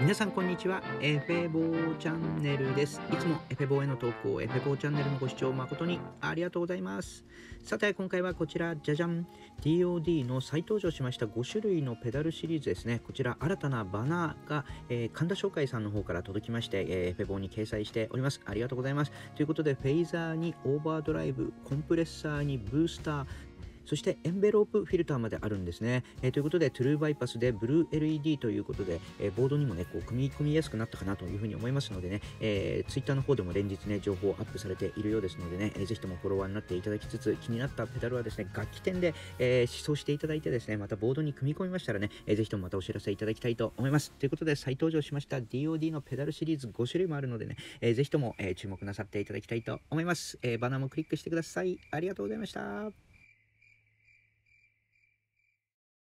皆さんこんにちは。エフェボーチャンネルです。いつもエフェボーへの投稿エフェボーチャンネルのご視聴誠にありがとうございます。さて今回はこちらじゃじゃん DOD の再登場しました5種類のペダルシリーズですね。こちら新たなバナーが、えー、神田商会さんの方から届きまして、えー、エフェボーに掲載しております。ありがとうございます。ということでフェイザーにオーバードライブコンプレッサーにブースターそしてエンベロープフィルターまであるんですね。えー、ということで、トゥルーバイパスでブルー LED ということで、えー、ボードにもね、こう組み込みやすくなったかなというふうに思いますのでね、えー、ツイッターの方でも連日ね、情報アップされているようですのでね、えー、ぜひともフォロワーになっていただきつつ、気になったペダルはですね、楽器店で、えー、試奏していただいてですね、またボードに組み込みましたらね、えー、ぜひともまたお知らせいただきたいと思います。ということで、再登場しました DOD のペダルシリーズ5種類もあるのでね、えー、ぜひとも、えー、注目なさっていただきたいと思います。えー、バナーもクリックしてください。ありがとうございました。